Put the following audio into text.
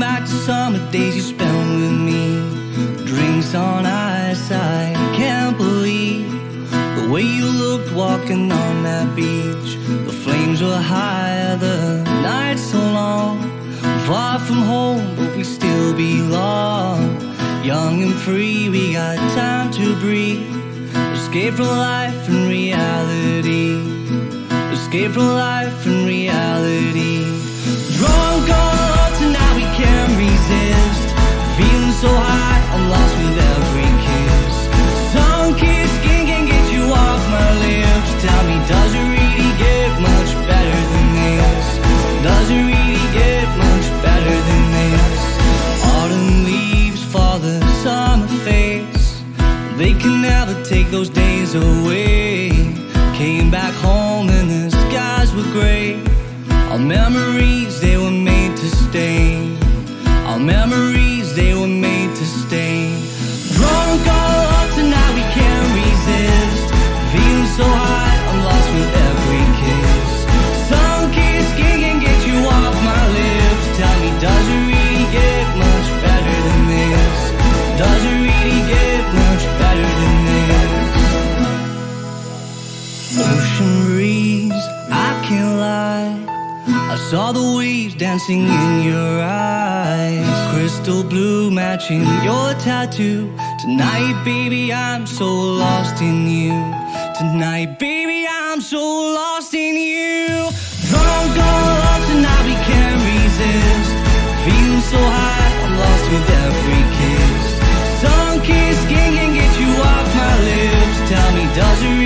back to summer days you spent with me. Drinks on ice, I can't believe the way you looked walking on that beach. The flames were high, the night so long. Far from home, but we still belong. Young and free, we got time to breathe. Escape from life and reality. Escape from life and reality. They can never take those days away. Came back home and the skies were gray. Our memories, they were made to stay. Our memories, saw the waves dancing in your eyes. Crystal blue matching your tattoo. Tonight, baby, I'm so lost in you. Tonight, baby, I'm so lost in you. Drunk all up tonight, we can't resist. Feeling so high, I'm lost with every kiss. Kiss skin can get you off my lips. Tell me, does it